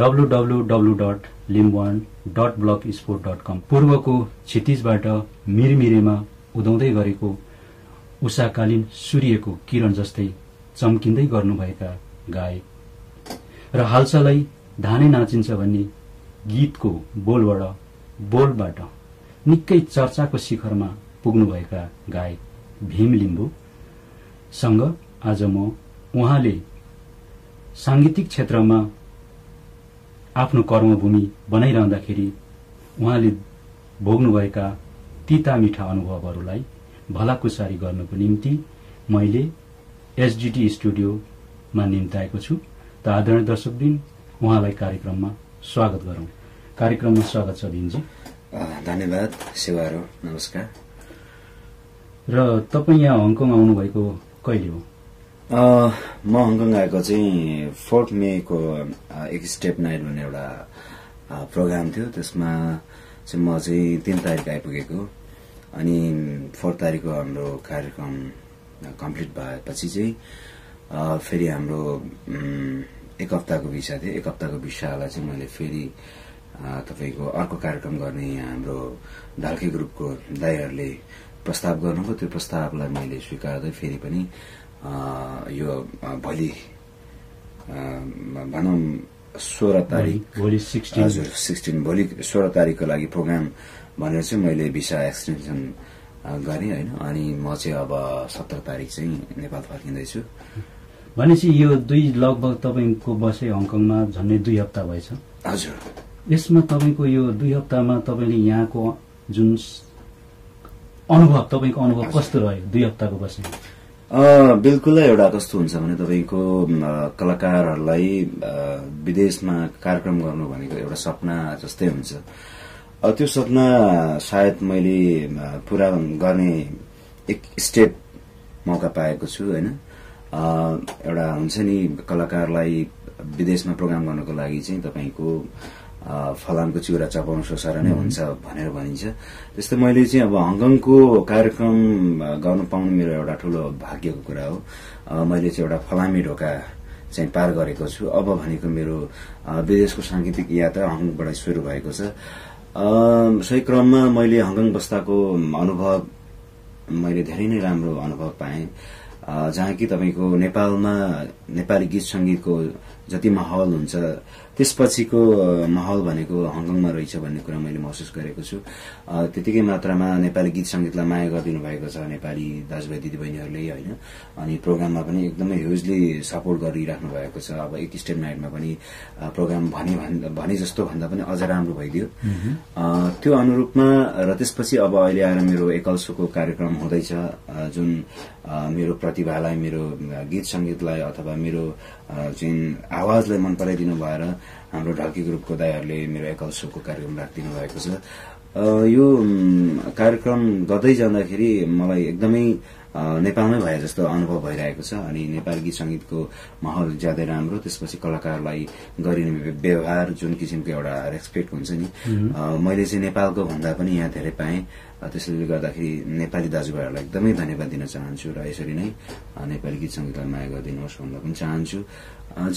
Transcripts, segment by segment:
W W W dot Limbuwan dot blogspot dot com पूर्वको क्षितिजबाट मिरमिरेमा उदाउँदै गरेको उषाकालीन सूर्यको किरण जस्तै चम्किँदै गर्नुभएका गायक र हालसालै धानै नाचिन्छ भन्ने गीतको बोलबाट बोलबाट निकै चर्चाको शिखरमा पुग्नुभएका गायक भीम लिम्बुसँग आज म उहाँले साङ्गीतिक क्षेत्रमा आफ्नो कर्मभूमि बनाइरहँदाखेरि उहाँले भोग्नुभएका तिता मिठा अनुभवहरूलाई भलाकुसारी गर्नको निम्ति मैले एसडिटी स्टुडियोमा निम्ताएको छु। त आदरणीय दर्शकदिन उहाँलाई कार्यक्रममा स्वागत गरौं। कार्यक्रममा स्वागत छ दिनजी धन्यवाद सेवाहरू नमस्कार। र तपाईँ यहाँ हङकङ आउनुभएको कहिले हो? म हङकङ आएको चाहिँ फोर्थ मेको एक स्टेप नाइट भन्ने एउटा प्रोग्राम थियो। त्यसमा चाहिँ म चाहिँ तिन तारिक आइपुगेको। अनि फोर्थ तारिकको हाम्रो कार्यक्रम कम्प्लिट भएपछि चाहिँ फेरि हाम्रो एक हप्ताको भिसा थियो। एक हप्ताको भिसालाई चाहिँ मैले फेरि तपाईँको अर्को कार्यक्रम गर्ने हाम्रो ढाल्के ग्रुपको दाईहरूले प्रस्ताव गर्नुभयो। त्यो प्रस्तावलाई मैले स्वीकार्दै फेरि पनि यो भोलि भनौँ सोह्र तारिक भोलि हजुर सिक्सटिन भोलि सोह्र तारिकको लागि प्रोग्राम भनेर चाहिँ मैले भिसा एक्सटेन्सन गरेँ होइन अनि म चाहिँ अब सत्र तारिक चाहिँ नेपाल फर्किँदैछु भनेपछि यो दुई लगभग तपाईँको बसे हङकङमा झन्डै दुई हप्ता भएछ हजुर यसमा तपाईँको यो दुई हप्तामा तपाईँले यहाँको जुन अनुभव तपाईँको अनुभव कस्तो रह्यो दुई हप्ताको बसे बिल्कुलै एउटा कस्तो हुन्छ भने तपाईँको कलाकारहरूलाई विदेशमा कार्यक्रम गर्नु भनेको एउटा सपना जस्तै हुन्छ। त्यो सपना सायद मैले पुरा गर्ने एक स्टेप मौका पाएको छु होइन? एउटा हुन्छ नि कलाकारलाई विदेशमा प्रोग्राम गर्नको लागि चाहिँ तपाईँको फलामको चिउरा चपाउनु सोसार नै हुन्छ भनेर भनिन्छ। त्यस्तै मैले चाहिँ अब हङकङको कार्यक्रम गर्न पाउनु मेरो एउटा ठुलो भाग्यको कुरा हो। मैले चाहिँ एउटा फलामी ढोका चाहिँ पार गरेको छु। अब भनेको मेरो विदेशको साङ्गीतिक यात्रा हङकङबाट सुरु भएको छ। सही क्रममा मैले हङकङ बस्दाको अनुभव मैले धेरै नै राम्रो अनुभव पाएँ। जहाँ कि तपाईँको नेपालमा नेपाली गीत सङ्गीतको जति माहौल हुन्छ त्यसपछिको माहौल भनेको हङकङमा रहेछ भन्ने कुरा मैले महसुस गरेको छु। त्यतिकै मात्रामा नेपाली गीत सङ्गीतलाई माया गरिदिनु भएको छ नेपाली दाजुभाइ दिदीबहिनीहरूले होइन। अनि प्रोग्राममा पनि एकदमै ह्युजली सपोर्ट गरिराख्नु भएको छ। अब एक स्टेप नाइटमा पनि प्रोग्राम भने भने जस्तो भन्दा पनि अझ राम्रो भइदियो। त्यो अनुरूपमा र त्यसपछि अब अहिले आएर मेरो एकल सोको कार्यक्रम हुँदैछ। जुन मेरो प्रतिभालाई मेरो गीत सङ्गीतलाई अथवा मेरो जुन आवाजलाई मन पराइदिनु भएर हाम्रो ढल्की ग्रुपको दाईहरूले मेरो एकल सोको कार्यक्रम राखिदिनु भएको छ। यो कार्यक्रम गर्दै जाँदाखेरि मलाई एकदमै नेपालमै भए जस्तो अनुभव भइरहेको छ अनि नेपाली गीत सङ्गीतको माहौल ज्यादै राम्रो त्यसपछि कलाकारलाई गरिने व्यवहार जुन किसिमको एउटा रेस्पेक्ट हुन्छ नि मैले चाहिँ नेपालको भन्दा पनि यहाँ धेरै पाएँ। त्यसैले गर्दाखेरि नेपाली दाजुभाइहरूलाई एकदमै धन्यवाद दिन चाहन्छु र यसरी नै नेपाली गीत सङ्गीतलाई माया गरिदिनुहोस् भन्न पनि चाहन्छु।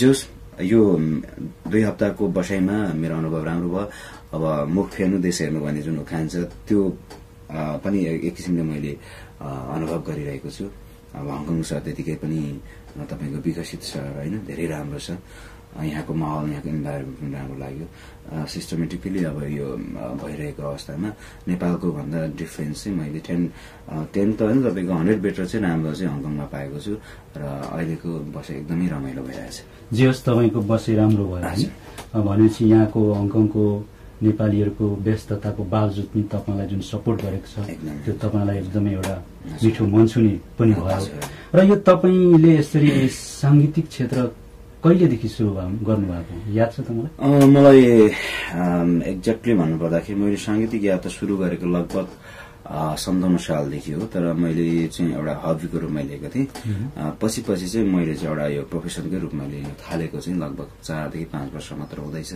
जोस् यो दुई हप्ताको बसाइमा मेरो अनुभव राम्रो भयो। अब मुख फेर्नु देश हेर्नु भन्ने जुन उखान छ त्यो पनि एक किसिमले मैले अनुभव गरिरहेको छु। अब हङकङ सहर त्यतिकै पनि तपाईँको विकसित सहर होइन धेरै राम्रो छ। यहाँको माहौल यहाँको इन्भाइरोमेन्ट पनि राम्रो लाग्यो। सिस्टमेटिकली अब यो भइरहेको अवस्थामा नेपालको भन्दा डिफ्रेन्स चाहिँ मैले टेन टेन त होइन तपाईँको हन्ड्रेड बेटर चाहिँ राम्रो चाहिँ हङकङमा पाएको छु र अहिलेको बसाइ एकदमै रमाइलो भइरहेछ। जे होस् तपाईँको बसाइ राम्रो भयो भनेपछि यहाँको हङकङको नेपालीहरूको व्यस्तताको बावजुद पनि तपाईँलाई जुन सपोर्ट गरेको छ त्यो तपाईँलाई एकदमै एउटा मिठो मनसुनी पनि भयो। र यो तपाईँले यसरी साङ्गीतिक क्षेत्र कहिलेदेखि सुरु गर्नुभएको? याद छ तपाईँलाई? मलाई एक्ज्याक्टली भन्नुपर्दाखेरि मैले साङ्गीतिक यात्रा सुरु गरेको लगभग सन्ताउन्न सालदेखि हो तर मैले चाहिँ एउटा हबीको रूपमा लिएको थिएँ। पछि पछि चाहिँ मैले चाहिँ एउटा यो प्रोफेसनकै रूपमा लिन थालेको चाहिँ लगभग चारदेखि पाँच वर्ष मात्र हुँदैछ।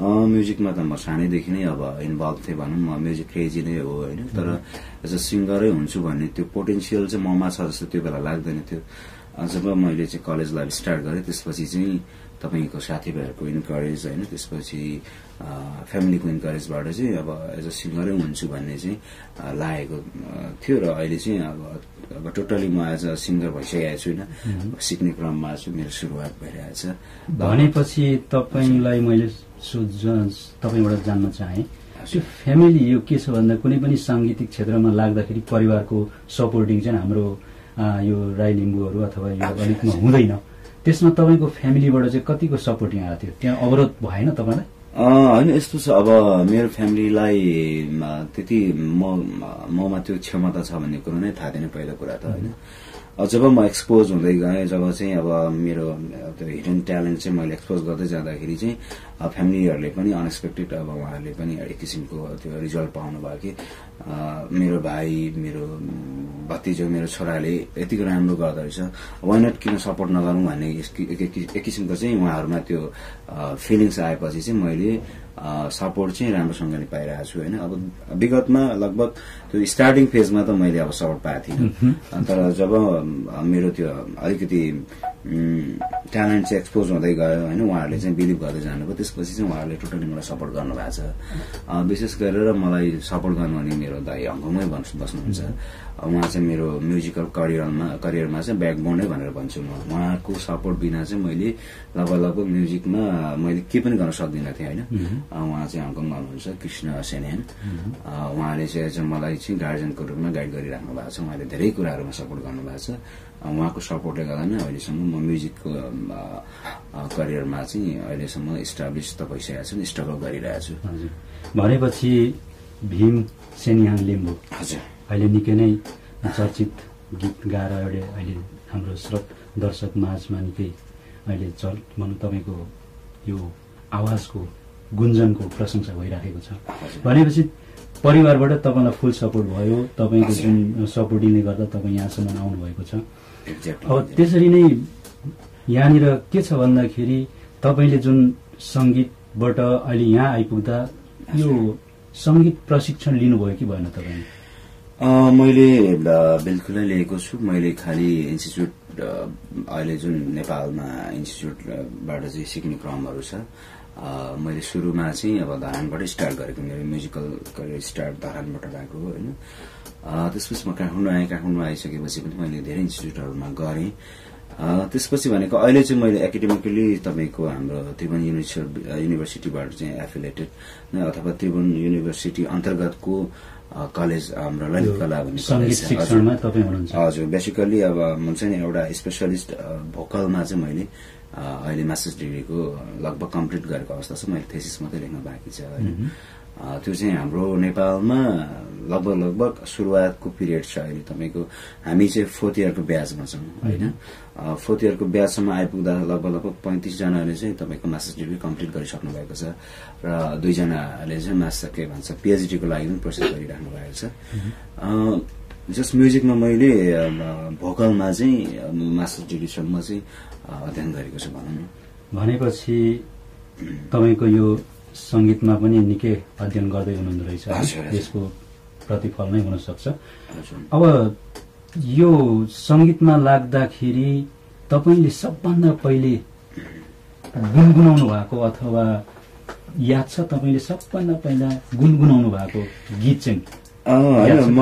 म्युजिकमा त म सानैदेखि नै अब इन्भल्भ थिएँ भनौँ म म्युजिक क्रेजी नै हो होइन। तर एज अ सिङ्गरै हुन्छु भन्ने त्यो पोटेन्सियल चाहिँ ममा छ जस्तो त्यो बेला लाग्दैन थियो। जब मैले चाहिँ कलेज लाइफ स्टार्ट गरेँ त्यसपछि चाहिँ तपाईँको साथीभाइहरूको इन्करेज होइन त्यसपछि फ्यामिलीको इन्करेजबाट चाहिँ अब एज अ सिङ्गरै हुन्छु भन्ने चाहिँ लागेको थियो र अहिले चाहिँ अब अब टोटली म एज अ सिङ्गर भइसकेको छुइनँ। सिक्ने क्रममा छु मेरो सुरुवात भइरहेछ भनेपछि तपाईँलाई मैले तपाईँबाट जान्न चाहेँ त्यो फ्यामिली यो के छ भन्दा कुनै पनि साङ्गीतिक क्षेत्रमा लाग्दाखेरि परिवारको सपोर्टिङ चाहिँ हाम्रो यो राई लिम्बूहरू अथवा यो अलिकमा हुँदैन। त्यसमा तपाईँको फ्यामिलीबाट चाहिँ कतिको सपोर्टिङ आएको थियो? त्यहाँ अवरोध भएन तपाईँलाई? होइन यस्तो छ। अब मेरो फ्यामिलीलाई त्यति म ममा त्यो क्षमता छ भन्ने कुरो नै थाहा थिएन पहिलो कुरा त होइन। जब म एक्सपोज हुँदै गएँ जब चाहिँ अब मेरो त्यो हिडन ट्यालेन्ट चाहिँ मैले एक्सपोज गर्दै जाँदाखेरि चाहिँ फ्यामिलीहरूले पनि अनएक्सपेक्टेड अब उहाँहरूले पनि एक किसिमको त्यो रिजल्ट पाउनु भयो कि मेरो भाइ मेरो भतिजो मेरो छोराले यतिको राम्रो गर्दो रहेछ। वाइ नट किन सपोर्ट नगरौँ भन्ने एक किसिमको चाहिँ उहाँहरूमा त्यो फिलिङ्स आएपछि चाहिँ मैले सपोर्ट चाहिँ राम्रोसँगले पाइरहेको छु होइन। अब विगतमा लगभग त्यो स्टार्टिङ फेजमा त मैले अब सपोर्ट पाएको थिइनँ। तर जब मेरो त्यो अलिकति ट्यालेन्ट चाहिँ एक्सपोज हुँदै गयो होइन उहाँहरूले चाहिँ बिलिभ गर्दै जानुभयो। त्यसपछि चाहिँ उहाँहरूले टोटली मलाई सपोर्ट गर्नुभएको छ। विशेष गरेर मलाई सपोर्ट गर्नु भने मेरो दाई हङकङमै बस्नुहुन्छ उहाँ चाहिँ मेरो म्युजिकल करियरमा करियरमा चाहिँ ब्याकबोन्डै भनेर भन्छु म। उहाँको सपोर्ट बिना चाहिँ मैले लगभग लगभग म्युजिकमा मैले के पनि गर्न सक्दिनँ थिएँ होइन? उहाँ चाहिँ हङकङमा हुनुहुन्छ कृष्ण सेन्यान। उहाँले चाहिँ मलाई चाहिँ गार्जेनको रूपमा गाइड गरिराख्नु भएको छ। उहाँले धेरै कुराहरूमा सपोर्ट गर्नुभएको छ। उहाँको सपोर्टले गर्दा नै अहिलेसम्म म म्युजिकको करियरमा चाहिँ अहिलेसम्म इस्टाब्लिस त भइसकेको छु स्ट्रगल गरिरहेको छु। भनेपछि भीम सेनिहाङ लिम्बू। हजुर। अहिले निकै नै चर्चित गीत गाएर अहिले अहिले हाम्रो श्रोत दर्शक माझमा निकै अहिले चल भनौँ तपाईँको यो आवाजको गुन्जनको प्रशंसा भइराखेको छ। भनेपछि परिवारबाट तपाईँलाई फुल सपोर्ट भयो तपाईँको जुन सपोर्टिङले गर्दा तपाईँ यहाँसम्म आउनुभएको छ। अब त्यसरी नै यहाँनिर के छ भन्दाखेरि तपाईँले जुन सङ्गीतबाट अहिले यहाँ आइपुग्दा यो सङ्गीत प्रशिक्षण लिनुभयो कि भएन तपाईँले? मैले बिल्कुलै लिएको छु। मैले खालि इन्स्टिच्युट अहिले जुन नेपालमा इन्स्टिच्युटबाट चाहिँ सिक्ने क्रमहरू छ मैले सुरुमा चाहिँ अब धरानबाटै स्टार्ट गरेको मेरो म्युजिकल करियर स्टार्ट धरानबाट भएको होइन। त्यसपछि म काठमाडौँ आएँ। काठमाडौँ आइसकेपछि पनि मैले धेरै इन्स्टिच्युटहरूमा गरेँ। त्यसपछि भनेको अहिले चाहिँ मैले एकाडेमिकली तपाईँको हाम्रो त्रिभुवन युनिभर्सिटीबाट चाहिँ एफिलेटेड अथवा त्रिभुवन युनिभर्सिटी अन्तर्गतको कलेज हाम्रो ललित कला भन्ने हजुर। बेसिकल्ली अब हुन्छ नि एउटा स्पेसलिस्ट भोकलमा चाहिँ मैले अहिले मास्टर्स डिग्रीको लगभग कम्प्लिट गरेको अवस्था छ। मैले थेसिस मात्रै लेख्न बाँकी छ होइन। त्यो चाहिँ हाम्रो नेपालमा लगभग लगभग सुरुवातको पिरियड छ अहिले तपाईँको। हामी चाहिँ फोर्थ इयरको ब्याजमा छौँ होइन? फोर्थ इयरको ब्याजसम्म आइपुग्दा लगभग लगभग पैँतिसजनाले चाहिँ तपाईँको मास्टर्स डिग्री कम्प्लिट गरिसक्नु भएको छ र दुईजनाले चाहिँ मास्टर के भन्छ पिएचडीको लागि पनि प्रोसेस गरिराख्नु भएको छ। जस्ट म्युजिकमा मैले भोकलमा चाहिँ मास्टर्स डिग्रीसम्म चाहिँ अध्ययन गरेको छु भनौँ न। भनेपछि तपाईँको यो सङ्गीतमा पनि निकै अध्ययन गर्दै हुनुहुँदो रहेछ। यसको प्रतिफल नै हुन सक्छ अब यो सङ्गीतमा लाग्दाखेरि तपाईँले सबभन्दा पहिले गुनगुनाउनु भएको अथवा याद छ तपाईँले सबभन्दा पहिला गुनगुनाउनु भएको गीत चाहिँ? होइन म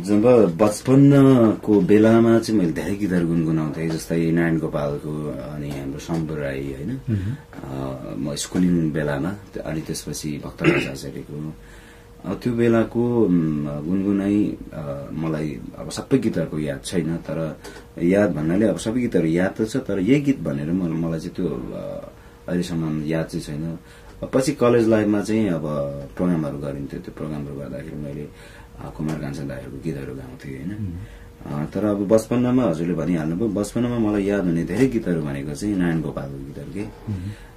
जब बचपनको बेलामा चाहिँ मैले धेरै गीतहरू गुनगुनाउँथेँ जस्तै नारायण गोपालको अनि हाम्रो शम्भु राई होइन? म स्कुलिङ बेलामा अनि त्यसपछि भक्तराज आचार्यको। त्यो बेलाको गुनगुनाइ मलाई अब सबै गीतहरूको याद छैन तर याद भन्नाले अब सबै गीतहरू याद त छ तर यही गीत भनेर मलाई चाहिँ त्यो अहिलेसम्म याद चाहिँ छैन। पछि कलेज लाइफमा चाहिँ अब प्रोग्रामहरू गरिन्थ्यो त्यो प्रोग्रामहरू गर्दाखेरि मैले कुमार कान्छा दाईहरूको गीतहरू गाउँथेँ होइन? तर अब बचपनमा हजुरले भनिहाल्नुभयो बचपनमा मलाई याद हुने धेरै गीतहरू भनेको चाहिँ नारायण गोपालको गीतहरू के?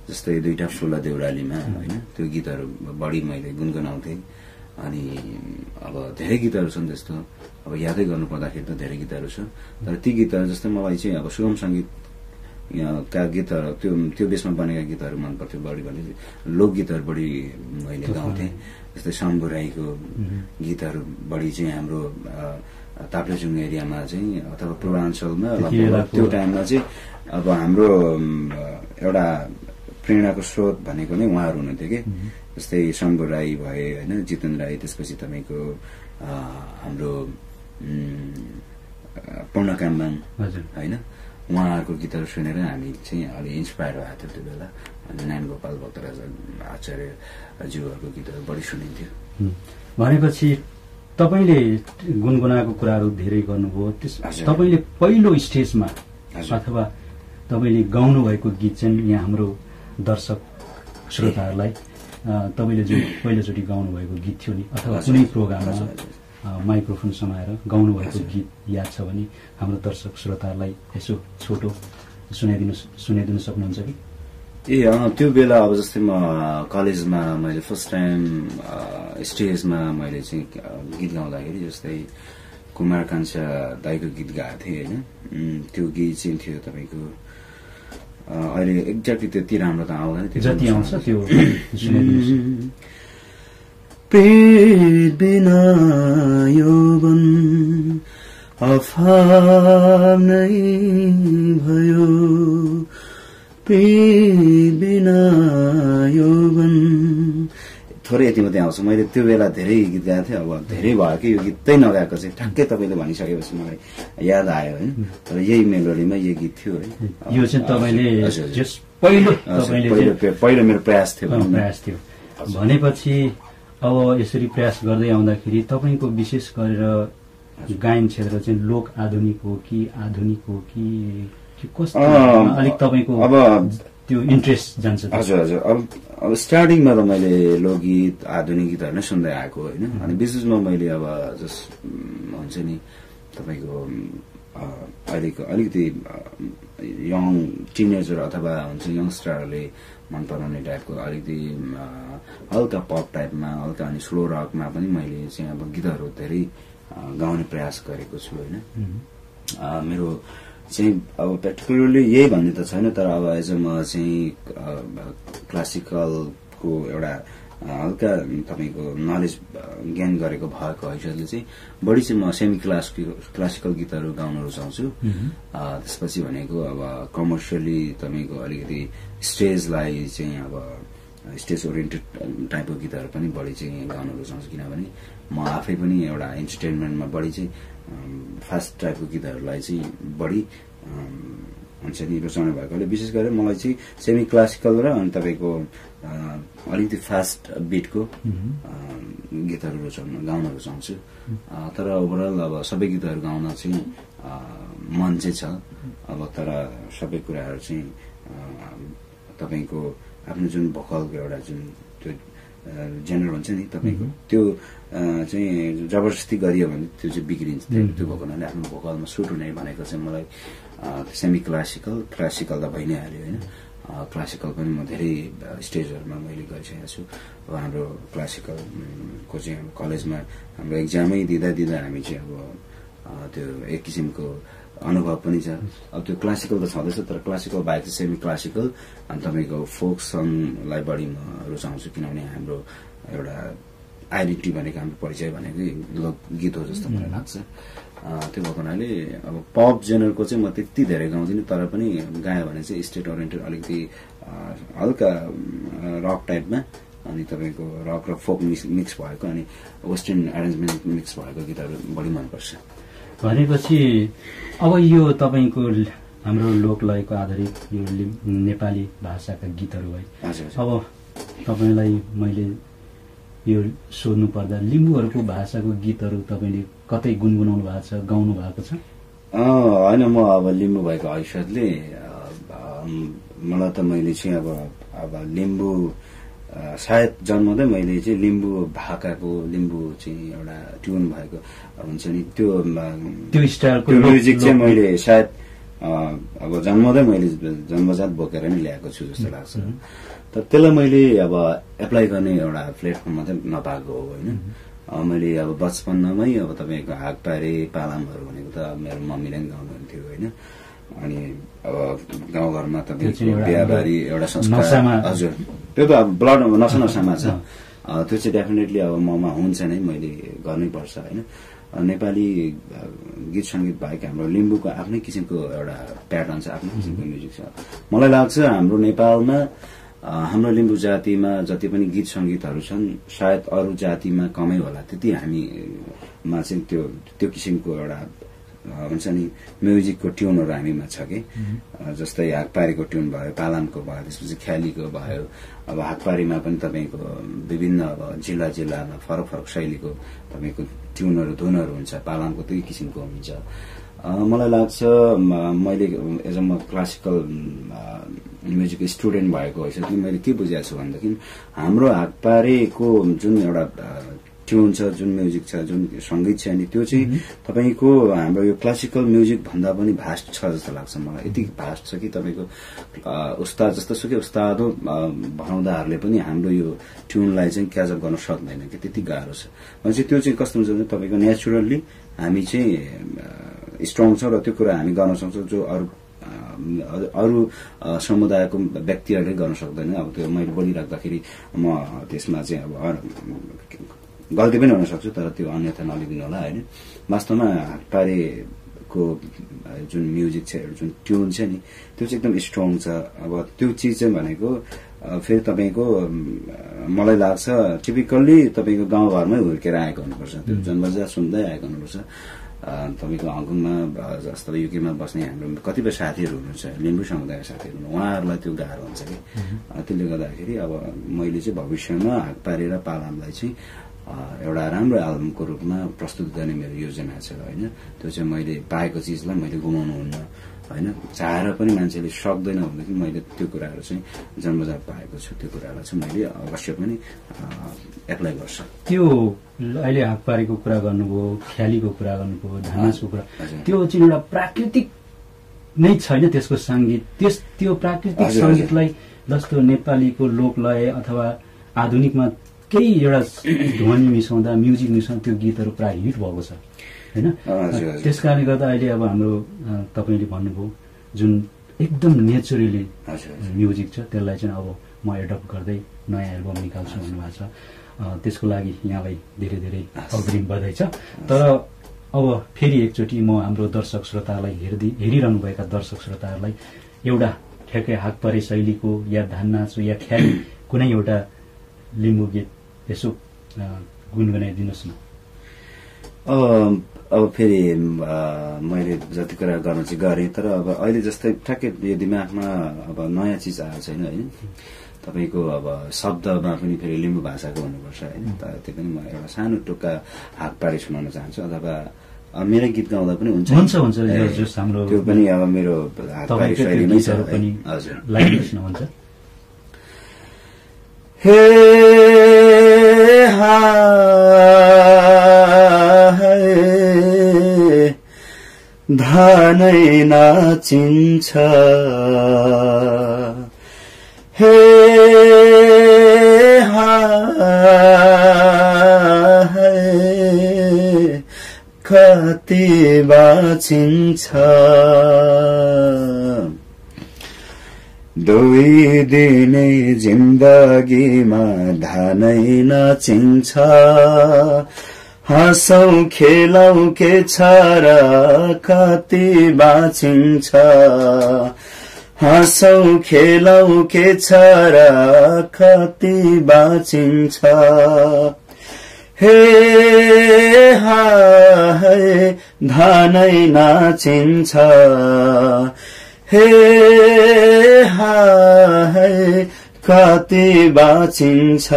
जस्तै दुईटा फुल देउरालीमा होइन? त्यो गीतहरू बढी मैले गुनगुनाउँथेँ। अनि अब धेरै गीतहरू छन् त्यस्तो। अब यादै गर्नु पर्दाखेरि त धेरै गीतहरू छ। तर ती गीतहरू जस्तै मलाई चाहिँ अब सुगम सङ्गीत का गीतहरू त्यो त्यो बेसमा बनेका गीतहरू मन पर्थ्यो बढी भने लोकगीतहरू बढी मैले गाउँथेँ। जस्तै शम्भु राईको गीतहरू बढी चाहिँ हाम्रो ताप्लेजुङ एरियामा चाहिँ अथवा पूर्वाञ्चलमा त्यो टाइममा चाहिँ अब हाम्रो एउटा प्रेरणाको स्रोत भनेको नै उहाँहरू हुनुहुन्थ्यो कि। जस्तै शम्भु राई भए होइन जितन राई त्यसपछि तपाईँको हाम्रो पूर्ण कामबाङ होइन। उहाँहरूको गीतहरू सुनेर हामी चाहिँ अलि इन्सपायर भएको थियो त्यो बेला अनि नारायण गोपाल भक्तराज आचार्यज्यूहरूको गीतहरू बढी सुनिन्थ्यो। भनेपछि तपाईँले गुनगुनाएको कुराहरू धेरै गर्नुभयो त्यस। तपाईँले पहिलो स्टेजमा। अथवा तपाईँले गाउनु भएको गीत चाहिँ यहाँ हाम्रो दर्शक श्रोताहरूलाई तपाईँले जुन पहिलोचोटि गाउनु भएको गीत थियो नि अथवा। कुनै प्रोग्राममा माइक्रोफोन समाएर गाउनु भएको हजुर। गीत याद छ भने हाम्रो दर्शक श्रोताहरूलाई यसो छोटो सुनाइदिनु सुनाइदिनु सक्नुहुन्छ कि? ए त्यो बेला अब जस्तै म कलेजमा मैले फर्स्ट टाइम स्टेजमा मैले चाहिँ गीत गाउँदाखेरि जस्तै कुमार कान्छा दाईको गीत गाएको थिएँ होइन। त्यो गीत चाहिँ थियो तपाईँको अहिले एक्ज्याक्टली त्यति राम्रो त आउँदैन। जति आउँछ त्यो पेट बिना यौवन अफार नै भयो। पेट बिना यौवन थोरै यति मात्रै आउँछ। मैले त्यो बेला धेरै गीत गाएको थिएँ। अब धेरै भयो कि यो गीतै नगाएको चाहिँ ठ्याक्कै तपाईँले भनिसकेपछि मलाई याद आयो होइन तर यही मेलोडीमा यो गीत थियो है। यो चाहिँ तपाईँले पहिलो मेरो थियो। प्रयास थियो। भनेपछि अब यसरी प्रयास गर्दै आउँदाखेरि तपाईँको विशेष गरेर गायन क्षेत्र चाहिँ लोक आधुनिक हो कि आधुनिक हो कि कस्तो अलिक तपाईँको अब त्यो इन्ट्रेस्ट जान्छ? हजुर हजुर। अब अब स्टार्टिङमा त मैले लोकगीत आधुनिक गीतहरू नै सुन्दै आएको होइन। अनि विशेषमा मैले अब जस हुन्छ नि तपाईँको अहिलेको अलिकति यङ टिनेजर अथवा हुन्छ यङ्स्टरहरूले मन पराउने टाइपको अलिकति हल्का पप टाइपमा हल्का अनि स्लो रकमा पनि मैले चाहिँ अब गीतहरू धेरै गाउने प्रयास गरेको छु होइन। मेरो चाहिँ अब पर्टिकुलरली यही भन्ने त छैन तर अब एज अ म चाहिँ क्लासिकलको एउटा हल्का तपाईँको नलेज ज्ञान गरेको भएको हैसियतले चाहिँ बढी चाहिँ म सेमी क्लासिकल क्लासिकल गीतहरू गाउन रुचाउँछु त्यसपछि भनेको अब कमर्सियली तपाईँको अलिकति स्टेजलाई चाहिँ अब स्टेज ओरिएन्टेड टाइपको गीतहरू पनि बढी चाहिँ गाउन रुचाउँछु किनभने म आफै पनि एउटा इन्टरटेनमेन्टमा बढी चाहिँ फास्ट टाइपको गीतहरूलाई चाहिँ बढी हुन्छ नि रुचाउने भएकोले। विशेष गरेर मलाई चाहिँ सेमी क्लासिकल र अनि तपाईँको अलिकति फास्ट बिटको गीतहरू रुचाउन गाउन रुचाउँछु। तर ओभरअल अब सबै गीतहरू गाउन चाहिँ मन चाहिँ छ। अब तर सबै कुराहरू चाहिँ तपाईँको आफ्नो जुन भोकलको एउटा जुन त्यो जेनरल हुन्छ नि तपाईँको त्यो चाहिँ जबरजस्ती गरियो भने त्यो चाहिँ बिग्रिन्छ। त्यो भएको हुनाले आफ्नो भोकलमा सुट हुने भनेको चाहिँ मलाई सेमी क्लासिकल क्लासिकल त भइ नै हाल्यो होइन। क्लासिकल पनि म धेरै स्टेजहरूमा मैले गरिसकेको छु। अब हाम्रो क्लासिकल उम्, को चाहिँ अब कलेजमा हाम्रो एक्जामै दिँदा दिँदा हामी चाहिँ अब त्यो एक किसिमको अनुभव पनि छ। अब त्यो क्लासिकल त छँदैछ तर क्लासिकल बाहेक चाहिँ सेमी क्लासिकल अनि तपाईँको फोक सङलाई बढी म रुचाउँछु किनभने हाम्रो एउटा आइडेन्टिटी भनेको हाम्रो परिचय भनेको लोकगीत हो जस्तो मलाई लाग्छ। त्यो भएको हुनाले अब पप जेनरको चाहिँ म त्यति धेरै गाउँदिनँ तर पनि गायो भने चाहिँ स्टेट ओरिएन्टेड अलिकति हल्का रक टाइपमा अनि तपाईँको रक र फोक मिक्स मिक्स भएको अनि वेस्टर्न एरेन्जमेन्ट मिक्स भएको गीतहरू बढी मनपर्छ। भनेपछि अब यो तपाईँको हाम्रो लोकलयको आधारित यो नेपाली भाषाका गीतहरू भए हजुर। अब तपाईँलाई मैले यो सोध्नु पर्दा लिम्बूहरूको भाषाको गीतहरू तपाईँले कतै गुनगुनाउनु भएको छ गाउनु भएको छ? होइन म अब लिम्बू भएको हैसियतले मलाई त मैले चाहिँ अब अब लिम्बू सायद जन्मदै मैले चाहिँ लिम्बू भाकाको लिम्बू चाहिँ एउटा ट्युन भएको हुन्छ नि त्यो त्यो स्टाइलको म्युजिक चाहिँ मैले सायद अब जन्मदै मैले जन्मजात बोकेर नै ल्याएको छु जस्तो लाग्छ। तर त्यसलाई मैले अब एप्लाई गर्ने एउटा प्लेटफर्म मात्रै नपाएको हो होइन? मैले अब बचपनमै अब तपाईँको हाकपारे पालामहरू भनेको त मेरो मम्मीले पनि गाउनुहुन्थ्यो होइन? अनि अब गाउँघरमा त्यो तपाईँको बिहाबारी एउटा संस्कार हजुर। त्यो त अब ब्लड नसा नसामा छ। त्यो चाहिँ डेफिनेटली अब ममा हुन्छ नै मैले गर्नै पर्छ होइन? नेपाली गीत सङ्गीत बाहेक हाम्रो लिम्बूको आफ्नै किसिमको एउटा प्याटर्न छ आफ्नै किसिमको म्युजिक छ। मलाई लाग्छ हाम्रो नेपालमा हाम्रो लिम्बू जातिमा जति पनि गीत सङ्गीतहरू छन् सायद अरू जातिमा कमै होला। त्यति हामीमा चाहिँ त्यो त्यो किसिमको एउटा हुन्छ नि म्युजिकको ट्युनहरू हामीमा छ कि। जस्तै हाकपारीको ट्युन भयो पालामको भयो त्यसपछि ख्यालीको भयो। अब हातपारीमा पनि तपाईँको विभिन्न अब जिल्ला जिल्लामा फरक फरक शैलीको तपाईँको ट्युनहरू धुनहरू हुन्छ। पालामको त्यही किसिमको हुन्छ। मलाई लाग्छ मैले as a um classical music student भएको हैसियतले मैले के बुझाएको छु भनेदेखि हाम्रो हातपारेको जुन एउटा ट्युन छ जुन म्युजिक छ जुन सङ्गीत छ नि त्यो चाहिँ तपाईँको हाम्रो यो क्लासिकल म्युजिक भन्दा पनि भास्ट छ जस्तो लाग्छ मलाई। यति भास्ट छ कि तपाईँको उस्ताद जस्तो सुकै उस्तादो भनाउँदाहरूले पनि हाम्रो यो ट्युनलाई चाहिँ क्याचअप गर्न सक्दैन कि। त्यति गाह्रो छ। भनेपछि त्यो चाहिँ कस्तो हुन्छ भने तपाईँको नेचुरल्ली हामी चाहिँ स्ट्रङ छौँ र त्यो कुरा हामी गर्न सक्छौँ जो अरू अरू समुदायको व्यक्तिहरूले गर्न सक्दैन। अब त्यो मैले बोलिराख्दाखेरि म त्यसमा चाहिँ अब गल्ती पनि हुन सक्छु तर त्यो अन्यथा नलिदिनु होला होइन? वास्तवमा पारेको जुन म्युजिक छ जुन ट्युन छ नि त्यो चाहिँ एकदम स्ट्रङ छ। अब त्यो चिज चाहिँ भनेको फेरि तपाईँको मलाई लाग्छ टिपिकल्ली तपाईँको गाउँघरमै हुर्केर आएको हुनुपर्छ। त्यो जन्मजात सुन्दै आएको हुनुपर्छ। तपाईँको हङकङमा जस्तो युकेमा बस्ने हाम्रो कतिपय साथीहरू हुनुहुन्छ लिम्बू समुदायका साथीहरू हुनु उहाँहरूलाई त्यो गाह्रो हुन्छ कि। त्यसले गर्दाखेरि अब मैले चाहिँ भविष्यमा हात पारेर पालामलाई चाहिँ एउटा राम्रो एल्बमको रूपमा प्रस्तुत गर्ने मेरो योजना छ होइन? त्यो चाहिँ मैले पाएको चिजलाई मैले गुमाउनु हुन्न होइन? चाहेर पनि मान्छेले सक्दैन भनेदेखि मैले त्यो कुराहरू चाहिँ जन्मजात पाएको छु त्यो कुरालाई चाहिँ मैले अवश्य पनि एप्लाई गर्छु। त्यो अहिले हाकपारेको कुरा गर्नुभयो ख्यालीको कुरा गर्नुभयो धानासको कुरा त्यो चाहिँ एउटा प्राकृतिक नै छैन त्यसको सङ्गीत। त्यस त्यो प्राकृतिक सङ्गीतलाई जस्तो नेपालीको लोकलय अथवा आधुनिकमा केही एउटा ध्वनि मिसाउँदा म्युजिक मिसाउँदा त्यो गीतहरू प्रायः हिट भएको छ। होइन? त्यस कारणले गर्दा अहिले अब हाम्रो तपाईँले भन्नुभयो जुन एकदम नेचुरली म्युजिक छ त्यसलाई चाहिँ अब म एडप्ट गर्दै नयाँ एल्बम निकाल्छु भन्नुभएको छ। त्यसको लागि यहाँलाई धेरै धेरै अग्रिम बधाई छ। तर अब फेरि एकचोटि म हाम्रो दर्शक श्रोतालाई हेर्दै हेरिरहनुभएका दर्शक श्रोताहरूलाई एउटा ठ्याक्कै हात परे शैलीको या धान नाच या ख्याल कुनै एउटा लिम्बू गीत यसो गुनगुनाइदिनुहोस् न। अब फेरि मैले जति कुरा गर्न चाहिँ गरेँ तर अब अहिले जस्तै ठ्याक्कै यो दिमागमा अब नयाँ चिज आएको छैन होइन तपाईँको अब शब्दमा पनि फेरि लिम्बू भाषाको हुनुपर्छ होइन त्यो पनि म एउटा सानो टुक्का हात पारी सुनाउन चाहन्छु अथवा मेरै गीत गाउँदा पनि हुन्छ। हुन्छ हुन्छ त्यो पनि अब मेरो हात पारी शैलीमै छ हजुर। हे हा। धानै नाचिन्छ। हे हा कति बाचिन्छ। दुई दिने जिन्दगीमा धनै नचिन्छ। हाँसौ खेलौ के छ र कति बाँचिन्छ। हाँसौ खेलौ के छ र कति बाँचिन्छ। हे हा धनै नाचिन्छ। हे कति बाँचिन्छ।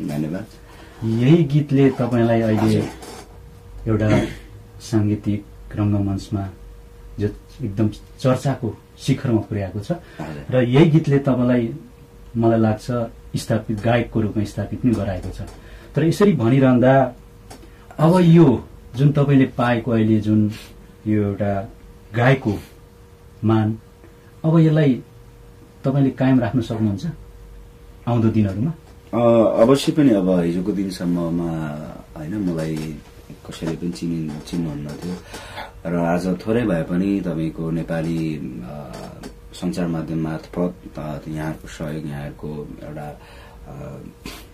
धन्यवाद। यही गीतले तपाईँलाई अहिले एउटा साङ्गीतिक रङ्गमञ्चमा जो एकदम चर्चाको शिखरमा पुर्याएको छ। र यही गीतले तपाईँलाई मलाई लाग्छ स्थापित गायकको रूपमा स्थापित पनि गराएको छ। तर यसरी भनिरहँदा अब यो जुन तपाईँले पाएको अहिले जुन यो एउटा गायकको मान। अब यसलाई तपाईँले कायम राख्न सक्नुहुन्छ? आउँदो दिनहरूमा? अवश्य पनि अब हिजोको दिनसम्ममा होइन मलाई कसैले पनि चिनि चिन्नुहुन्न थियो र आज थोरै भए पनि तपाईँको नेपाली सञ्चार माध्यम मार्फत यहाँहरूको सहयोग यहाँहरूको एउटा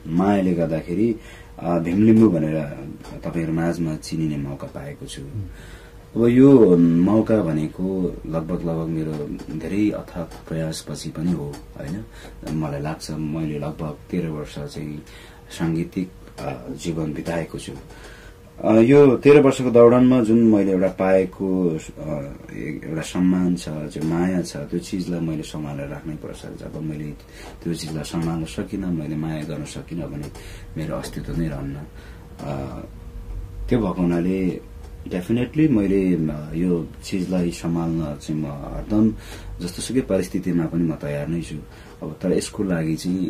मायाले गर्दाखेरि भीमलिम्बू भनेर तपाईँहरू माझमा चिनिने मौका पाएको छु। अब यो मौका भनेको लगभग लगभग मेरो धेरै अथक प्रयासपछि पनि हो होइन? मलाई लाग्छ मैले लगभग तेह्र वर्ष चाहिँ साङ्गीतिक जीवन बिताएको छु। यो तेह्र वर्षको दौडानमा जुन मैले एउटा पाएको एउटा सम्मान छ जो माया छ त्यो चिजलाई मैले सम्हालेर राख्नै पर्छ। जब मैले त्यो चिजलाई सम्हाल्न सकिनँ मैले माया गर्न सकिनँ भने मेरो अस्तित्व नै रहन्न। त्यो भएको हुनाले डेफिनेटली मैले यो चिजलाई सम्हाल्न चाहिँ म हरदम जस्तो सुकै परिस्थितिमा पनि म तयार नै छु। अब तर यसको लागि चाहिँ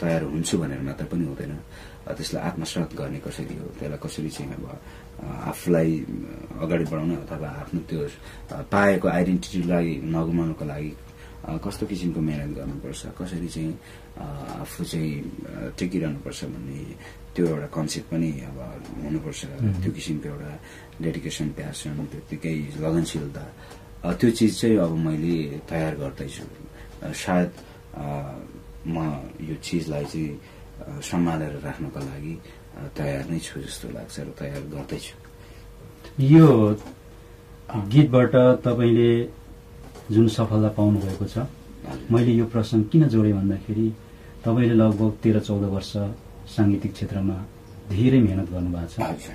तयार हुन्छु भनेर मात्र पनि हुँदैन। त्यसलाई आत्मसात गर्ने कसरी हो त्यसलाई कसरी चाहिँ अब आफूलाई अगाडि बढाउन अथवा आफ्नो त्यो पाएको आइडेन्टिटीलाई नगुमाउनको लागि कस्तो किसिमको मेहनत गर्नुपर्छ कसरी चाहिँ आफू चाहिँ टेकिरहनुपर्छ भन्ने त्यो एउटा कन्सेप्ट पनि अब हुनुपर्छ। त्यो किसिमको एउटा डेडिकेसन प्यासन त्यत्तिकै लगनशीलता। त्यो चिज चाहिँ अब मैले तयार गर्दैछु। सायद म यो चिजलाई चाहिँ सम्हालेर राख्नको लागि तयार नै छु जस्तो लाग्छ र तयार गर्दैछु। यो गीतबाट तपाईँले जुन सफलता पाउनु भएको छ मैले यो प्रश्न किन जोडेँ भन्दाखेरि तपाईँले लगभग तेह्र चौध वर्ष साङ्गीतिक क्षेत्रमा धेरै मेहनत गर्नुभएको छ।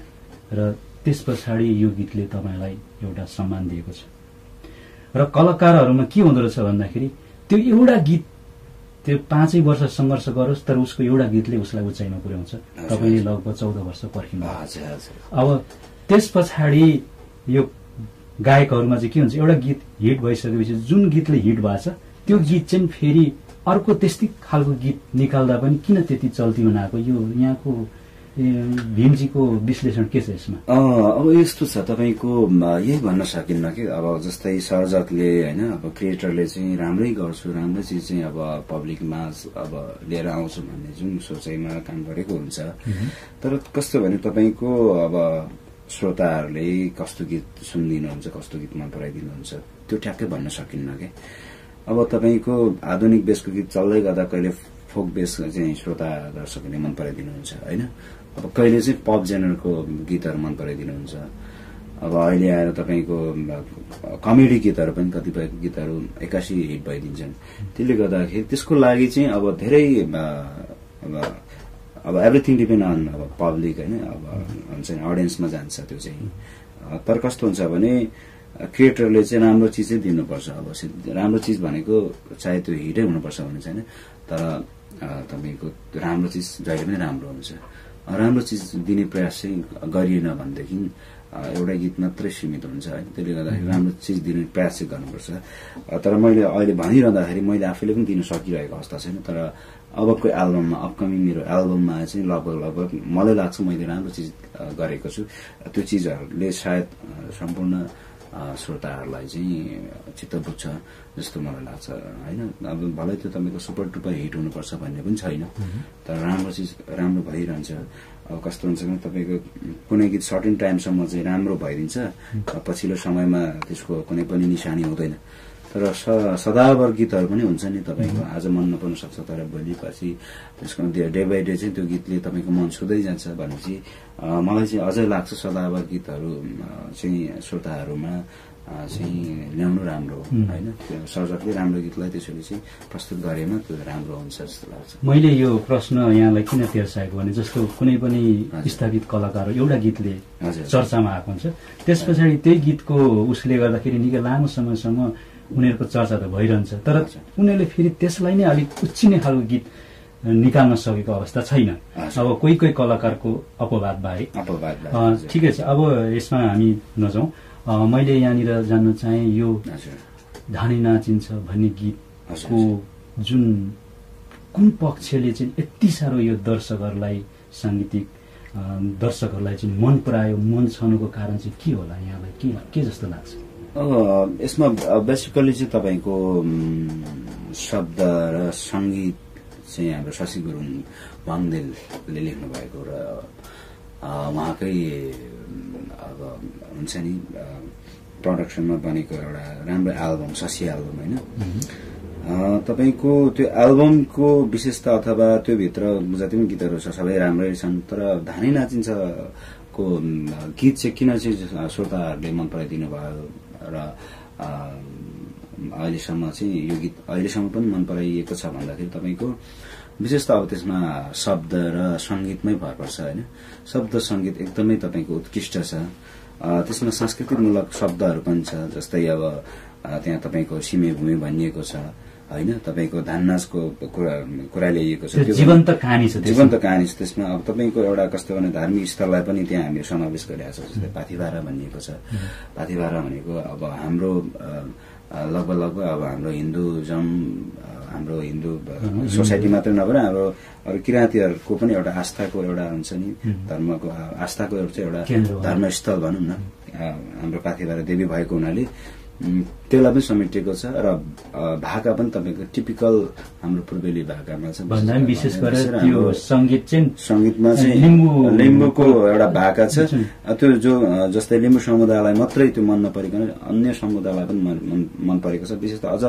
र त्यस पछाडि यो गीतले तपाईँलाई एउटा सम्मान दिएको छ। र कलाकारहरूमा के हुँदो रहेछ भन्दाखेरि त्यो एउटा गीत त्यो पाँचै वर्ष सङ्घर्ष गरोस् तर उसको एउटा गीतले उसलाई उचाइमा पुर्याउँछ। तपाईँले लगभग चौध वर्ष पर्खिनु अब त्यस पछाडि यो गायकहरूमा चाहिँ के हुन्छ एउटा गीत हिट भइसकेपछि जुन गीतले हिट भएको छ त्यो गीत चाहिँ फेरि अर्को त्यस्तै खालको गीत निकाल्दा पनि किन त्यति चल्तीमा नआएको यो यहाँको भीमजीको विश्लेषण के छ यसमा? अब यस्तो छ तपाईँको यही भन्न सकिन्न कि अब जस्तै सर्जकले होइन अब क्रिएटरले चाहिँ राम्रै गर्छु राम्रै चिज चाहिँ अब पब्लिकमा अब लिएर आउँछु भन्ने जुन सोचाइमा काम गरेको हुन्छ। तर कस्तो भने तपाईँको अब श्रोताहरूले कस्तो गीत सुनिदिनुहुन्छ कस्तो गीत मन पराइदिनुहुन्छ त्यो ठ्याक्कै भन्न सकिन्न कि? अब तपाईँको आधुनिक बेसको गीत चल्दै गर्दा कहिले फोक बेस चाहिँ श्रोता दर्शकहरूले मन पराइदिनुहुन्छ होइन? अब कहिले चाहिँ पप जेनरको गीतहरू मन पराइदिनुहुन्छ? अब अहिले आएर तपाईँको कमेडी गीतहरू पनि कतिपय गीतहरू एक्कासी हिट भइदिन्छन्। त्यसले गर्दाखेरि त्यसको लागि चाहिँ अब धेरै अब अब एभ्रिथिङ डिपेन्ड अन अब पब्लिक होइन? अब हुन्छ अडियन्समा जान्छ त्यो चाहिँ। तर कस्तो हुन्छ भने क्रिएटरले चाहिँ राम्रो चिज चाहिँ दिनुपर्छ अब। राम्रो चिज भनेको चाहे त्यो हिटै हुनुपर्छ भन्ने छैन तर तपाईँको राम्रो चिज जहिले पनि राम्रो हुन्छ। राम्रो चिज दिने प्रयास चाहिँ गरिएन भनेदेखि एउटा गीत मात्रै सीमित हुन्छ है। त्यसले गर्दाखेरि राम्रो चिज दिने प्रयास चाहिँ गर्नुपर्छ। तर मैले अहिले भनिरहँदाखेरि मैले आफैले पनि दिन सकिरहेको अवस्था छैन। तर अबको एल्बममा अपकमिङ मेरो एल्बममा चाहिँ लगभग लगभग मलाई लाग्छ मैले राम्रो चिज गरेको छु। त्यो चिजहरूले सायद सम्पूर्ण श्रोताहरूलाई चाहिँ चित्त बुझ्छ जस्तो मलाई लाग्छ। होइन? अब भलै त्यो तपाईँको सुपर टुपर हिट हुनुपर्छ भन्ने पनि छैन। तर राम्रो चिज राम्रो भइरहन्छ। अब कस्तो हुन्छ भने तपाईँको कुनै गीत सर्टेन टाइमसम्म चाहिँ राम्रो भइदिन्छ। पछिल्लो समयमा त्यसको कुनै पनि निशानी हुँदैन। तर सदावर गीतहरू पनि हुन्छ नि तपाईँको। आज मन नपर्न सक्छ तर भोलि पछि त्यसको डे बाई डे चाहिँ त्यो गीतले तपाईँको मन छुँदै जान्छ भनेपछि मलाई चाहिँ अझै लाग्छ सदावर गीतहरू चाहिँ श्रोताहरूमा चाहिँ ल्याउनु राम्रो हो होइन? सर्जकले राम्रो गीतलाई त्यसरी चाहिँ प्रस्तुत गरेमा त्यो राम्रो हुन्छ जस्तो लाग्छ। मैले यो प्रश्न यहाँलाई किन तेर्साएको भने जस्तो कुनै पनि स्थापित कलाकार एउटा गीतले चर्चामा आएको हुन्छ त्यस पछाडि त्यही गीतको उसले गर्दाखेरि निकै लामो समयसम्म उनीहरूको चर्चा त भइरहन्छ तर उनीहरूले फेरि त्यसलाई नै अलिक उच्चिने खालको गीत निकाल्न सकेको अवस्था छैन। अब कोही कोही कलाकारको अपवाद बाहेक ठिकै छ। अब यसमा हामी नजाउँ। मैले यहाँनिर जान्न चाहेँ यो धाने नाचिन्छ भन्ने गीतको जुन कुन पक्षले चाहिँ यति साह्रो यो दर्शकहरूलाई साङ्गीतिक दर्शकहरूलाई चाहिँ मन परायो मन छनुको कारण चाहिँ के होला यहाँलाई? के के जस्तो लाग्छ? यसमा बेसिकली चाहिँ तपाईँको शब्द र सङ्गीत चाहिँ हाम्रो शशि गुरुङ वाङदेलले लेख्नु भएको र उहाँकै अब हुन्छ नि प्रडक्सनमा बनेको एउटा राम्रो एल्बम शशी एल्बम होइन? तपाईँको त्यो एल्बमको विशेषता अथवा त्यो भित्र जति पनि गीतहरू छ सबै राम्रै छन् तर धानै नाचिन्छको गीत चाहिँ किन चाहिँ श्रोताहरूले मन पराइदिनु भयो? र अहिलेसम्म चाहिँ यो गीत अहिलेसम्म पनि मन पराइएको छ भन्दाखेरि तपाईँको विशेष त अब त्यसमा शब्द र सङ्गीतमै भर पर्छ होइन? शब्द सङ्गीत एकदमै तपाईँको उत्कृष्ट छ। त्यसमा सांस्कृतिकमूलक शब्दहरू पनि छ जस्तै अब त्यहाँ तपाईँको सिमे भूमि भनिएको छ। होइन? तपाईँको धान्नाजको कुरा ल्याइएको छ। जीवन्त कहानी छ जीवन्त कहानी छ त्यसमा। अब तपाईँको एउटा कस्तो भने धार्मिक स्थललाई पनि त्यहाँ हामीले समावेश गरिरहेको छ जस्तै पाथिभारा भनिएको छ। पाथिभारा भनेको अब हाम्रो लगभग लगभग अब हाम्रो हिन्दुजम हाम्रो हिन्दू सोसाइटी मात्रै नभएर हाम्रो अरू किराँतीहरूको पनि एउटा आस्थाको एउटा हुन्छ नि धर्मको आस्थाको चाहिँ एउटा धर्मस्थल भनौँ न। हाम्रो पाथिभारा देवी भएको हुनाले त्यसलाई पनि समेटिएको छ र भाका पनि तपाईँको टिपिकल हाम्रो पूर्वेली भाकामा छ। विशेष गरेर त्यो सङ्गीत चाहिँ सङ्गीतमा चाहिँ लिम्बूको एउटा भाका छ। त्यो जो जस्तै लिम्बू समुदायलाई मात्रै त्यो मन नपरिकन अन्य समुदायलाई पनि मन परेको छ। विशेष अझ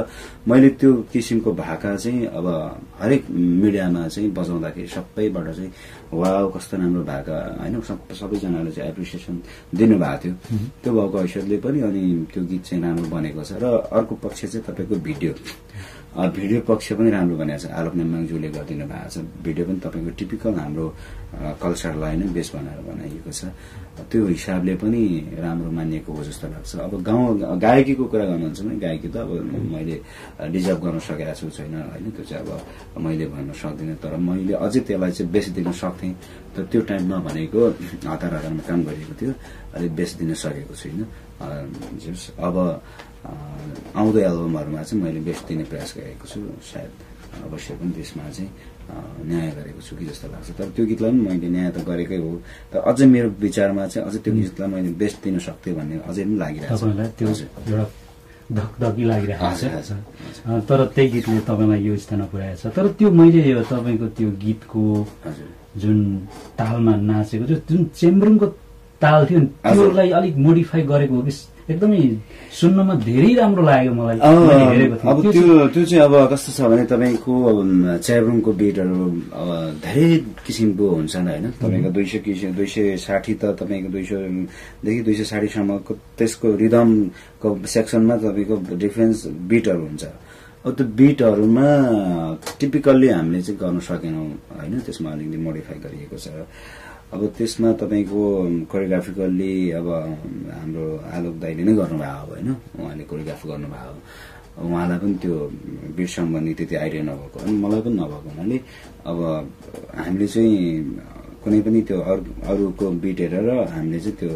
मैले त्यो किसिमको भाका चाहिँ अब हरेक मिडियामा चाहिँ बजाउँदाखेरि सबैबाट चाहिँ वा कस्तो राम्रो भाका। होइन सबैजनाले चाहिँ एप्रिसिएसन दिनुभएको थियो। त्यो भएको हैसियतले पनि अनि त्यो गीत चाहिँ राम्रो बनेको छ। र अर्को पक्ष चाहिँ तपाईँको भिडियो। भिडियो पक्ष पनि राम्रो बनेको छ। आलोक नेमाङज्यूले गरिदिनु भएको छ। भिडियो पनि तपाईँको टिपिकल हाम्रो कल्चरलाई नै बेस बनाएर बनाइएको छ। त्यो हिसाबले पनि राम्रो मानिएको हो जस्तो लाग्छ। अब गाउँ गायकीको कुरा गर्नुहुन्छ भने गायकी त अब मैले डिजर्भ गर्न सकेको छु छैन होइन त्यो चाहिँ अब मैले भन्न सक्दिनँ। तर मैले अझै त्यसलाई चाहिँ बेसी दिन सक्थेँ। तर त्यो टाइममा भनेको हतार हतारमा काम गरिएको थियो अलिक बेसी दिन सकेको छुइनँ अब आउँदो एल्बमहरूमा चाहिँ मैले बेस्ट दिने प्रयास गरेको छु सायद अवश्य पनि त्यसमा चाहिँ न्याय गरेको छु कि जस्तो लाग्छ। तर त्यो गीतलाई पनि मैले न्याय त गरेकै हो। तर अझै मेरो विचारमा चाहिँ अझै त्यो गीतलाई मैले बेस्ट दिन सक्थेँ भन्ने अझै पनि लागिरहेको छ। धकधकी लागिरहेको छ। तर त्यही गीतले तपाईँलाई यो स्थानमा पुर्याएको छ तर त्यो मैले तपाईँको त्यो गीतको जुन तालमा नाचेको थियो जुन चेम्ब्रुङको ताल थियो त्योलाई अलिक मोडिफाई गरेको हो कि एकदमै सुन्नमा धेरै राम्रो लाग्यो मलाई। अब त्यो त्यो चाहिँ अब कस्तो छ भने तपाईँको च्याब्रुङको बिटहरू अब धेरै किसिमको हुन्छन् होइन। तपाईँको दुई सय किसिम दुई सय साठी त तपाईँको दुई सयदेखि दुई सय साठीसम्मको त्यसको रिदमको सेक्सनमा तपाईँको डिफ्रेन्स बिटहरू हुन्छ। अब त्यो बिटहरूमा टिपिकल्ली हामीले चाहिँ गर्न सकेनौँ होइन। त्यसमा अलिकति मोडिफाई गरिएको छ। अब त्यसमा तपाईँको कोरियोग्राफिकल्ली अब हाम्रो आलोक दाईले नै गर्नुभएको अब होइन? उहाँले कोरियोग्राफ गर्नुभयो उहाँलाई पनि त्यो बिट सम्बन्धी त्यति आइडिया नभएको अनि मलाई पनि नभएको हुनाले अब हामीले चाहिँ कुनै पनि त्यो अरू अरूको बिट हेरेर हामीले चाहिँ त्यो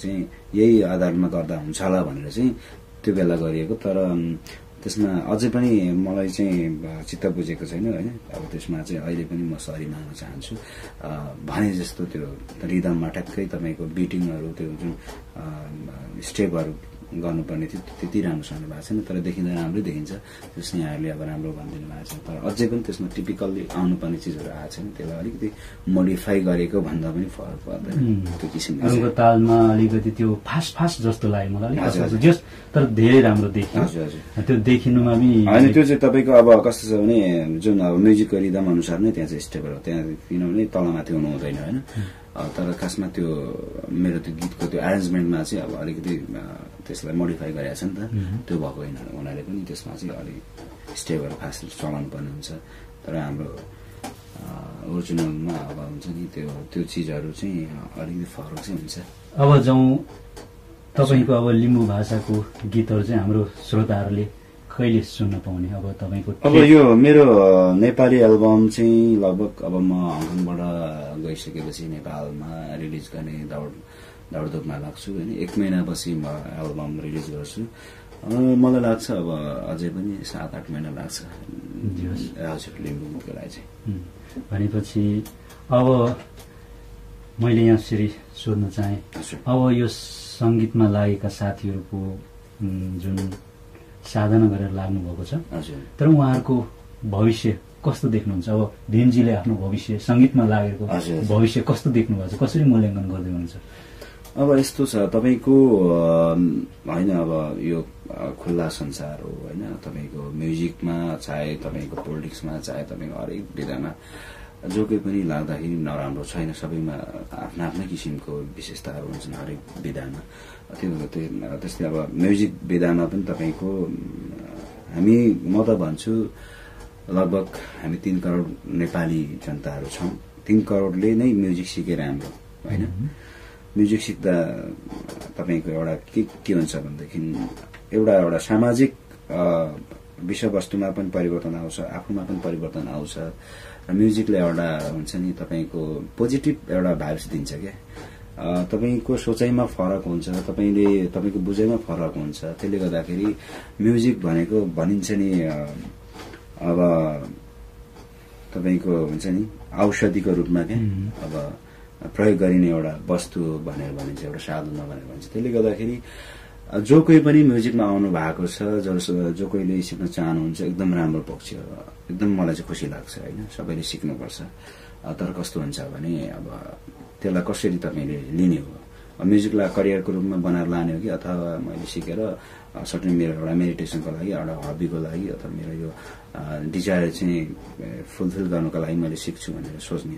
चाहिँ यही आधारमा गर्दा हुन्छ होला भनेर चाहिँ त्यो बेला गरिएको। तर त्यसमा अझै पनि मलाई चाहिँ चित्त बुझेको छैन होइन। अब त्यसमा चाहिँ अहिले पनि म सरी माग्न चाहन्छु। भने जस्तो त्यो रिदममा ठ्याक्कै तपाईँको बिटिङहरू त्यो जुन स्टेपहरू गर्नुपर्ने थियो। त्यति राम्रोसँग भएको छैन तर देखिँदा राम्रै देखिन्छ। त्यो यहाँहरूले अब राम्रो भनिदिनु भएको छ। तर अझै पनि त्यसमा टिपिकल्ली आउनुपर्ने चिजहरू आएको छैन। त्यसलाई अलिकति मोडिफाई गरेको भन्दा पनि फरक पर्दैन। त्यो किसिमको तालमा अलिकति त्यो फास्ट फास्ट जस्तो लाग्यो मलाई। जस तर धेरै राम्रो देखियो। हजुर हजुर। त्यो देखिनुमा पनि होइन त्यो चाहिँ तपाईँको अब कस्तो छ भने जुन अब म्युजिकको रिदम अनुसार नै त्यहाँ चाहिँ स्टेपहरू त्यहाँ किनभने तलमाथि हुनु हुँदैन होइन? तर खासमा त्यो मेरो त्यो गीतको त्यो एरेन्जमेन्टमा चाहिँ अब अलिकति त्यसलाई मोडिफाई गरेको छ नि त त्यो भएको होइन उनीहरूले पनि त्यसमा चाहिँ अलिक स्टेपहरू फास्ट चलाउनु पर्ने हुन्छ। तर हाम्रो ओरिजिनलमा अब हुन्छ नि त्यो त्यो चिजहरू चाहिँ अलिकति फरक चाहिँ हुन्छ। अब जाउँ तपाईँको अब लिम्बू भाषाको गीतहरू चाहिँ हाम्रो श्रोताहरूले कहिले सुन्न पाउने? अब तपाईँको अब यो मेरो नेपाली एल्बम चाहिँ लगभग अब म हङकङबाट गइसकेपछि नेपालमा रिलिज गर्ने दौड दौडधुपमा लाग्छु होइन एक महिनापछि म एल्बम रिलिज गर्छु। मलाई लाग्छ अब अझै पनि सात आठ महिना लाग्छ। हजुर लिम्बू लागि चाहिँ। भनेपछि अब मैले यहाँ यसरी सोध्न चाहेँ अब यो सङ्गीतमा लागेका साथीहरूको जुन साधना गरेर लाग्नु भएको छ तर उहाँहरूको भविष्य कस्तो देख्नुहुन्छ? अब भीमजीले आफ्नो भविष्य सङ्गीतमा लागेको भविष्य कस्तो देख्नु भएको छ? कसरी मूल्याङ्कन गर्दै हुनुहुन्छ? अब यस्तो छ तपाईँको होइन अब यो खुल्ला संसार हो होइन तपाईँको म्युजिकमा चाहे तपाईँको पोलिटिक्समा चाहे तपाईँको हरेक विधामा जो कोही पनि लाग्दाखेरि नराम्रो छैन सबैमा आफ्ना आफ्नै किसिमको विशेषताहरू हुन्छन् हरेक विधामा। त्यो त्यस्तै अब म्युजिक विधामा पनि तपाईँको हामी म त भन्छु लगभग हामी तिन करोड नेपाली जनताहरू छौँ। तिन करोडले नै म्युजिक सिकेर हाम्रो होइन? म्युजिक सिक्दा तपाईँको एउटा के के हुन्छ भनेदेखि एउटा एउटा सामाजिक विषयवस्तुमा पनि परिवर्तन आउँछ आफूमा पनि परिवर्तन आउँछ र म्युजिकले एउटा हुन्छ नि तपाईँको पोजिटिभ एउटा भाइब्स दिन्छ क्या तपाईँको सोचाइमा फरक हुन्छ तपाईँले तपाईँको बुझाइमा फरक हुन्छ त्यसले गर्दाखेरि म्युजिक भनेको भनिन्छ नि अब तपाईँको हुन्छ नि औषधिको रूपमा क्या अब प्रयोग गरिने एउटा वस्तु भनेर भनिन्छ एउटा साधन भनेर भनिन्छ। त्यसले गर्दाखेरि जो कोही पनि म्युजिकमा आउनु भएको छ जो जो कोहीले सिक्न चाहनुहुन्छ एकदम राम्रो पक्ष एकदम मलाई चाहिँ खुसी लाग्छ होइन? सबैले सिक्नुपर्छ। तर कस्तो हुन्छ भने अब त्यसलाई कसरी तपाईँले लिने हो? म्युजिकलाई करियरको रूपमा बनाएर लाने हो कि अथवा मैले सिकेर सर्टेन मेरो एउटा मेडिटेसनको लागि एउटा हबीको लागि अथवा मेरो यो डिजायर चाहिँ फुलफिल गर्नको लागि मैले सिक्छु भनेर सोच्ने।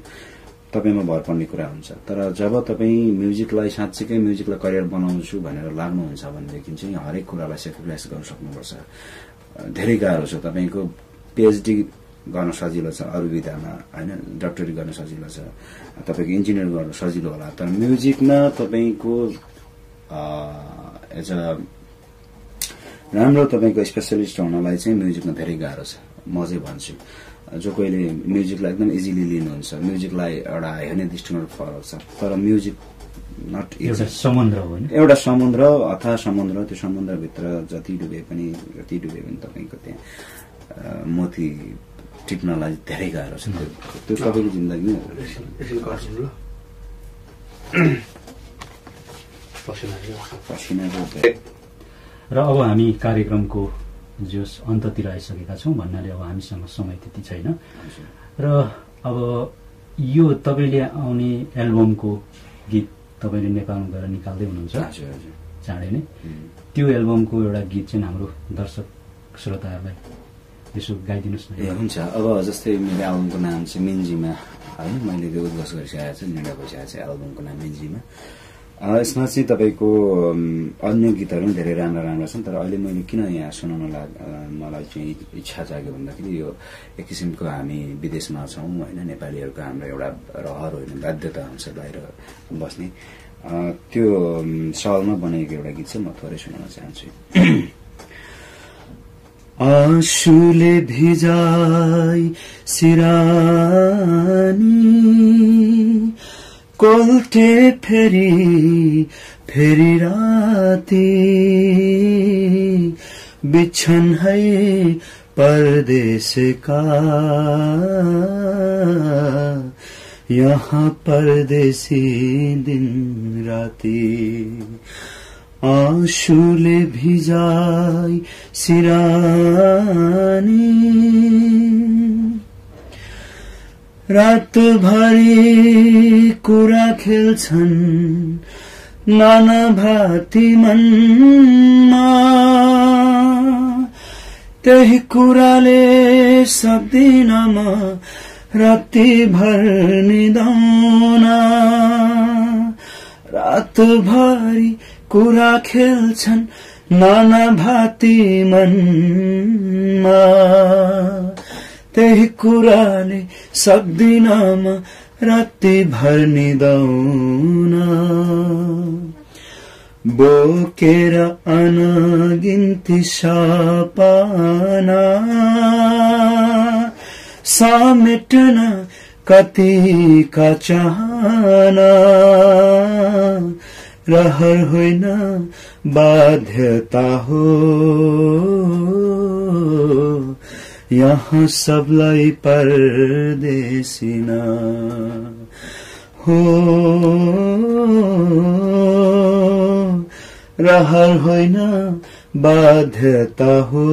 तपाईँमा भर पर्ने कुरा हुन्छ। तर जब तपाईँ म्युजिकलाई साँच्चीकै म्युजिकलाई करियर बनाउँछु भनेर लाग्नुहुन्छ भनेदेखि चाहिँ हरेक कुरालाई सेक्रिफाइस गर्न सक्नुपर्छ। धेरै गाह्रो छ। तपाईँको पिएचडी गर्न सजिलो छ अरू विधामा होइन? डक्टरी गर्न सजिलो छ तपाईँको इन्जिनियर गर्न सजिलो होला। तर म्युजिकमा तपाईँको एज अ राम्रो तपाईँको स्पेसलिस्ट हुनलाई चाहिँ म्युजिकमा धेरै गाह्रो छ। म चाहिँ भन्छु। जो कोहीले म्युजिकलाई एकदम इजिली लिनुहुन्छ। म्युजिकलाई एउटा हेर्ने दृष्टिकोण फरक छ। तर म्युजिक नट एउटा समुद्र हो एउटा समुद्र अथवा समुद्र त्यो समुद्रभित्र जति डुबे पनि जति डुबे पनि तपाईँको त्यहाँ मोती टिप्नलाई धेरै गाह्रो छ। त्यो तपाईँको जिन्दगी र अब हामी कार्यक्रमको जस अन्ततिर आइसकेका छौँ भन्नाले अब हामीसँग समय त्यति छैन। र अब यो तपाईँले आउने एल्बमको गीत तपाईँले नेपालमा गएर निकाल्दै हुनुहुन्छ। चाँडै नै। त्यो एल्बमको एउटा गीत चाहिँ हाम्रो दर्शक श्रोताहरूलाई यसो गाइदिनुहोस् न। ए हुन्छ। अब जस्तै मेरो एल्बमको नाम चाहिँ मिन्जीमा होइन मैले त्यो उद्घोष गरिसकेको छु। निर्णय भइसकेको छ एल्बमको नाम मिन्जीमा। यसमा चाहिँ तपाईँको अन्य गीतहरू पनि धेरै राम्रा राम्रा छन् तर अहिले मैले किन यहाँ सुनाउन लाग मलाई चाहिँ इच्छा जाग्यो भन्दाखेरि यो एक किसिमको हामी विदेशमा छौँ होइन नेपालीहरूको हाम्रो एउटा रहर होइन बाध्यता हुन्छ बाहिर बस्ने। त्यो सवालमा बनेको एउटा गीत चाहिँ म थोरै सुनाउन चाहन्छु। आँसुले भिजाई सिरानी कोल्टे फेरी फेरी राती। बिछन है परदेश का। यहाँ परदेसी दिन राति। आँसुले भिजाई सिरानी। रातभरि कुरा खेल्छन्। नाना भाती मनमा। त्यही कुराले सक्दिन म रातिभर निदाउन। रातभरि कुरा खेल्छन् नाना भाती मनमा। त्यही कुराले सक्दिन म राति भर निदाउन बोकेर अनगिन्ती सपना समेट्न कतिका चाहना रहर होइन बाध्यता हो। यहाँ सबलाई परदेशिन हो रहर होइन बाध्यता हो।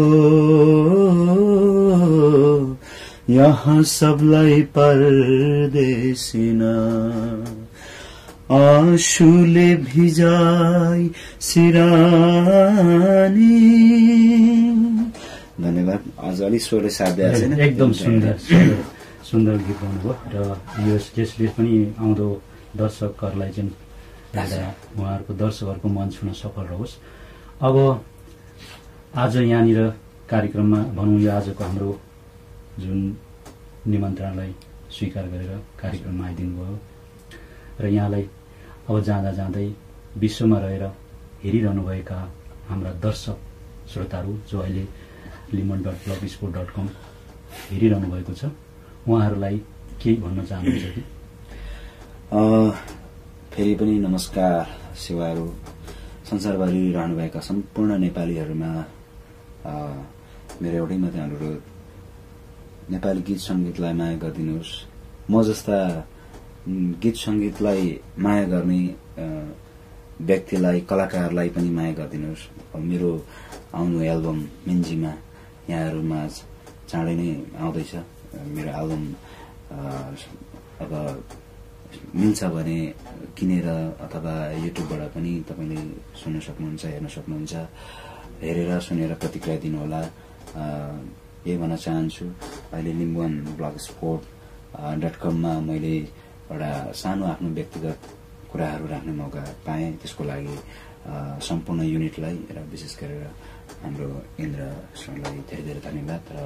यहाँ सबलाई परदेशिन आँसुले भिजाई सिरानी। धन्यवाद। अझ अलिक साथ दिएको छैन। एकदम सुन्दर सुन्दर गीत गाउनुभयो र यो यसले पनि आउँदो दर्शकहरूलाई चाहिँ उहाँहरूको दर्शकहरूको मन छुन सफल रहोस्। अब आज यहाँनिर कार्यक्रममा भनौँ यो आजको हाम्रो जुन निमन्त्रणालाई स्वीकार गरेर कार्यक्रममा आइदिनु भयो र यहाँलाई अब जाँदा जाँदै विश्वमा रहेर हेरिरहनुभएका हाम्रा दर्शक श्रोताहरू जो अहिले लिमन dot blogspot dot com हेरिरहनु भएको छ। उहाँहरूलाई केही भन्न चाहनुहुन्छ कि? फेरि पनि नमस्कार सेवाहरू। संसारभरि रहनुभएका सम्पूर्ण नेपालीहरूमा मेरो एउटै मात्रै अनुरोध। नेपाली गीत सङ्गीतलाई माया गरिदिनुहोस्। म जस्ता गीत सङ्गीतलाई माया गर्ने व्यक्तिलाई कलाकारलाई पनि माया गरिदिनुहोस्। मेरो आउनु एल्बम मेन्जीमा यहाँहरूमा चाँडै नै आउँदैछ। मेरो एल्बम अब मिल्छ भने किनेर अथवा युट्युबबाट पनि तपाईँले सुन्न सक्नुहुन्छ हेर्न सक्नुहुन्छ हेरेर सुनेर प्रतिक्रिया दिनुहोला। यही भन्न चाहन्छु। अहिले लिम्बुवान ब्लग स्पोर्ट डट कममा मैले एउटा सानो आफ्नो व्यक्तिगत कुराहरू राख्ने मौका पाएँ। त्यसको लागि सम्पूर्ण युनिटलाई र विशेष गरेर हाम्रो इन्द्र सरलाई धेरै धेरै धन्यवाद र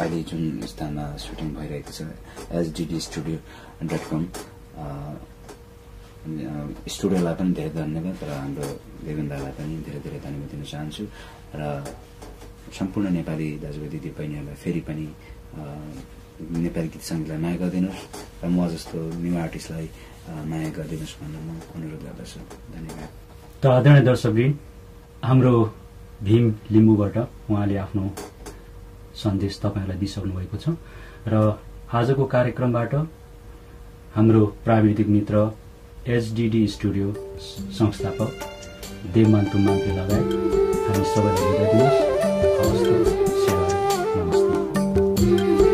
अहिले जुन स्थानमा सुटिङ भइरहेको छ एचडिडी स्टुडियो डट कम स्टुडियोलाई पनि धेरै धन्यवाद र हाम्रो देवेन्द्रलाई पनि धेरै धेरै धन्यवाद दिन चाहन्छु र सम्पूर्ण नेपाली दाजुभाइ दिदी बहिनीहरूलाई फेरि पनि नेपाली गीत सङ्गीतलाई माया गरिदिनुहोस् र म जस्तो न्यू आर्टिस्टलाई माया गरिदिनुहोस् भनेर म अनुरोध गर्दछु। धन्यवाद। त आदरणीय दर्शकबिन हाम्रो भीम लिम्बूबाट उहाँले आफ्नो सन्देश तपाईँहरूलाई दिइसक्नु भएको छ। र आजको कार्यक्रमबाट हाम्रो प्राविधिक मित्र एचडिडी स्टुडियो संस्थापक देवमान तुमान्ते लगायत हामी सबैलाई दिनुहोस्। हवस् नमस्ते।